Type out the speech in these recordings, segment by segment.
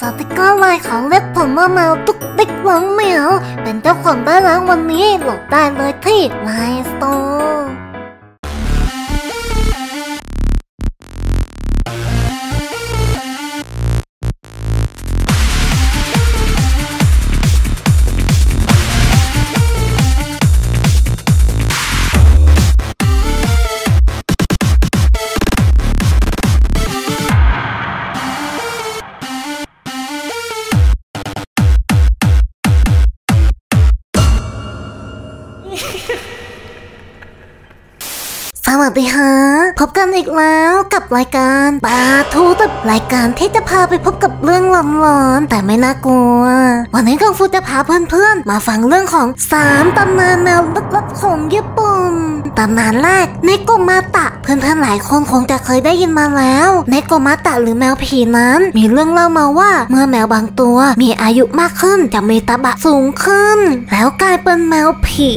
สติกเกอร์ลายของเล็บผมว่าแมวตุ๊กติ๊กหลังเหมียว เป็นเจ้าของได้แล้ววันนี้โหลดได้เลยที่ไลน์สโตร์ วัสดีฮะ พบกันอีกแล้วกับรายการปาทูตับรายการที่จะพาไปพบกับเรื่องหลอนๆแต่ไม่น่ากลัว วันนี้กองฟูจะพาเพื่อนๆ มาฟังเรื่องของสามตำนานแมวลึกลับของญี่ปุ่น ตำนานแรกเนโกมาตะ เพื่อนๆหลายคนคงจะเคยได้ยินมาแล้วเนโกมาตะหรือแมวผีนั้น มีเรื่องเล่ามาว่าเมื่อแมวบางตัวมีอายุมากขึ้นจะมีตาบะสูงขึ้น แล้วกลายเป็นแมวผี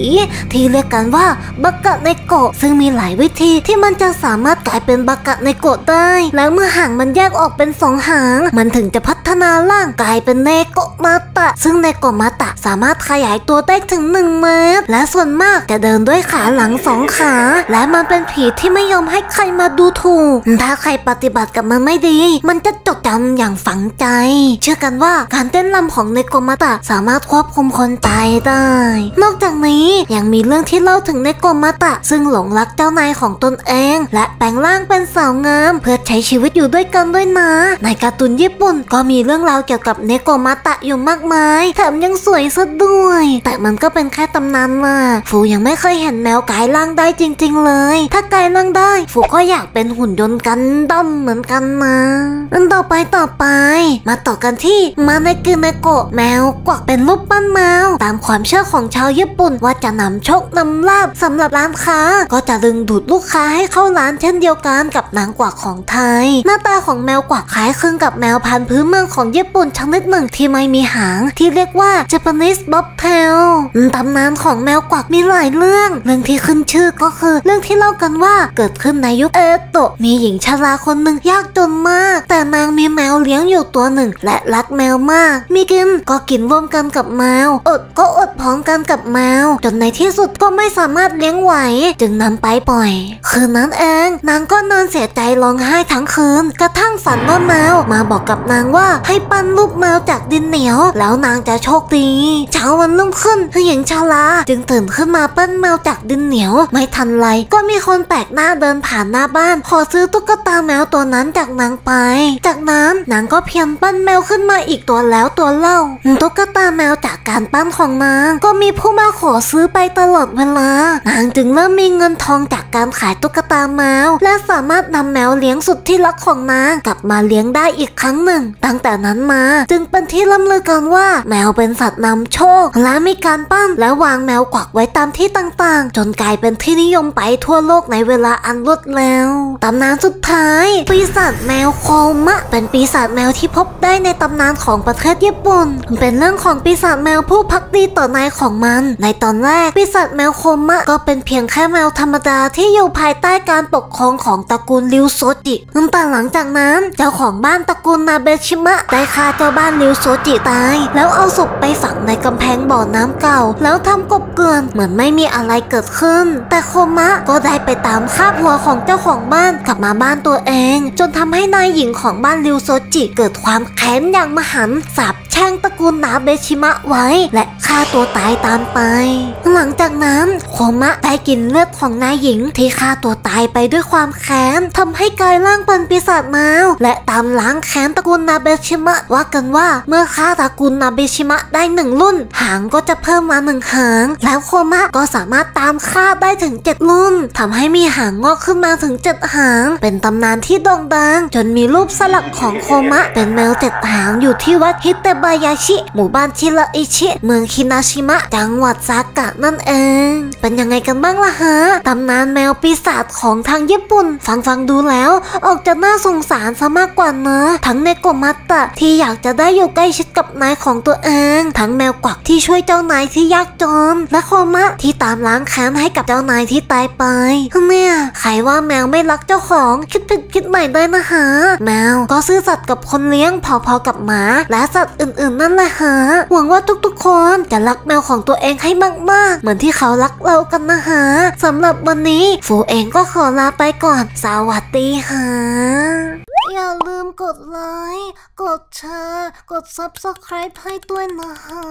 ที่เรียกกันว่าบาเกะเนโกะซึ่งมีหลายวิธีที่มันจะสามารถกลายเป็นบาเกะเนโกะได้ แล้วเมื่อหางมันแยกออกเป็นสองหาง มันถึงจะพัฒนาร่างกลายเป็นเนโกมาตะ ซึ่งเนโกมาตะสามารถขยายตัวได้ถึง1เมตรและส่วนมากจะเดินด้วยขาหลังสองขา และมันเป็นผีที่ไม่ยอมให้ใครมาดูถูก ถ้าใครปฏิบัติกับมันไม่ดี มันจะจดจำอย่างฝังใจ เชื่อกันว่าการเต้นรำของเนโกมาตะสามารถควบคุมคนตายได้ นอกจากนี้ยังมีเรื่องที่เล่าถึงเนโกมาตะ ซึ่งหลงรักเจ้านายของตนเอง และแปลงร่างเป็นสาวงาม เพื่อใช้ชีวิตอยู่ด้วยกันด้วยนะ ในการ์ตูนญี่ปุ่นก็มีเรื่องราวเกี่ยวกับเนโกมาตะอยู่มากมาย แถมยังสวยซะด้วย แต่มันก็เป็นแค่ตำนานน่ะฟูยังไม่เคยเห็นแมวกลายร่างได้จริง ๆ เลย ถ้ากลายร่งได้ฟูก็อยากเป็นหุ่นยนต์กันดั้มเหมือนกันนะอันต่อไปต่อไป มาต่อกันที่มาในกือเนโกะแมวกวักเป็นรูปปั้นแมวตามความเชื่อของชาวญี่ปุ่นว่าจะนำโชคนำลาบสำหรับร้านค้า ก็จะดึงดูดลูกค้าให้เข้าร้านเช่นเดียวกันกับนางกวักของไทย หน้าตาของแมวกวักคล้ายคลึงกับแมวพันธุ์พื้นเมืองของญี่ปุ่นชนิดหนึ่งที่ไม่มีหาง ที่เรียกว่า Japanese Bobtail ตำนานของแมวกวักมีหลายเรื่องเรื่องที่ขึ้นชื่อก็คือเรื่องที่เล่ากันว่าเกิดขึ้นในยุคเอโตะมีหญิงชราคนหนึ่งยากจนมาก แต่นางมีแมวเลี้ยงอยู่ตัวหนึ่ง และรักแมวมาก มีกินก็กินร่วมกันกับแมว อดก็อดพร้อมกันกับแมว จนในที่สุดก็ไม่สามารถเลี้ยงไหว จึงนำไปปล่อย คืนนั้นเอง นางก็นอนเสียใจร้องไห้ทั้งคืน กระทั่งฝันว่าแมวมาบอกกับนางว่าให้ปั้นรูปแมวจากดินเหนียว แล้วนางจะโชคดี เช้าวันรุ่งขึ้นหญิงชราจึงตื่นขึ้นมาปั้นแมวจากดินเหนียวไม่ทันไรก็มีคนแปลกหน้าเดินผ่านหน้าบ้าน ขอซื้อตุ๊กตาแมวตัวนั้นจากนางไป จากนั้นนางก็เพียงปั้นแมวขึ้นมาอีกตัวแล้วตัวเล่า ตุ๊กตาแมวจากการปั้นของนาง ก็มีผู้มาขอซื้อไปตลอดเวลานางจึงเริ่มมีเงินทองจากการขายตุ๊กตาแมว และสามารถนำแมวเลี้ยงสุดที่รักของนางกลับมาเลี้ยงได้อีกครั้งหนึ่ง ตั้งแต่นั้นมาจึงเป็นที่ล่ำลือกันว่าแมวเป็นสัตว์นำโชค และมีการปั้นและวางแมวกวักไว้ตามที่ต่างๆ จนกลายเป็นที่ที่นิยมไปทั่วโลกในเวลาอันรวดเร็วตำนานสุดท้าย ปีศาจแมวโคมะ เป็นปีศาจแมวที่พบได้ในตำนานของประเทศญี่ปุ่น เป็นเรื่องของปีศาจแมวผู้พักดีต่อนายของมัน ในตอนแรกปีศาจแมวโคมะก็เป็นเพียงแค่แมวธรรมดาที่อยู่ภายใต้การปกครองของตระกูลริวโซจิแต่หลังจากนั้นเจ้าของบ้านตระกูลนาเบชิมะได้ฆ่าเจ้าบ้านริวโซจิตาย แล้วเอาศพไปฝังในกำแพงบ่อน้ำเก่า แล้วทำกบเกลื่อนเหมือนไม่มีอะไรเกิดขึ้น แต่แต่โคมะก็ได้ไปตามคาบหัวของเจ้าของบ้านกลับมาบ้านตัวเอง จนทำให้นายหญิงของบ้านริวโซจิ เกิดความแค้นอย่างมหันสาบ ช่งตระกูลนาเบชิมะไว้ และฆ่าตัวตายตามไป หลังจากนั้นโคมะได้กินเลือดของนายหญิงที่ฆ่าตัวตายไปด้วยความแค้นทำให้กลายร่างเป็นปีศาจแมวและตามล้างแค้นตระกูลนาเบชิมะว่ากันว่าเมื่อฆ่าตระกูลนาเบชิมะได้หนึ่งรุ่น หางก็จะเพิ่มมาหนึ่งหาง แล้วโคมะก็สามารถตามฆ่าได้ถึงเจ็ดรุ่นทำให้มีหางงอกขึ้นมาถึงเจ็ดหาง เป็นตำนานที่โด่งดังจนมีรูปสลักของโคมะเป็นแมวเจ็ดหางอยู่ที่วัดฮิตเตบายาชิ หมู่บ้านชิระอิชิ เมืองคินาชิมะ จังหวัดซากะนั่นเอง เป็นยังไงกันบ้างล่ะฮะ ตำนานแมวปีศาจของทางญี่ปุ่น ฟังฟังดูแล้ว ออกจะน่าสงสารซะมากกว่าเนอะทั้งเนโกมัตตะที่อยากจะได้อยู่ใกล้ชิดกับนายของตัวเอง ทั้งแมวกวักที่ช่วยเจ้านายที่ยากจน และโคมะที่ตามล้างแค้นให้กับเจ้านายที่ตายไป เนี่ย ใครว่าแมวไม่รักเจ้าของคิดผิดคิดใหม่ได้นะฮะ แมวก็ซื่อสัตย์กับคนเลี้ยงพอๆกับหมา และสัตว์อื่นๆนั่นแหละฮะหวังว่าทุกๆ คนจะรักแมวของตัวเองให้มากๆ เหมือนที่เขารักเรากันนะฮะสำหรับวันนี้ฟูเองก็ขอลาไปก่อน สวัสดีฮะอย่าลืมกดไลค์ กดแชร์ กด Subscribe ให้ด้วยนะฮะ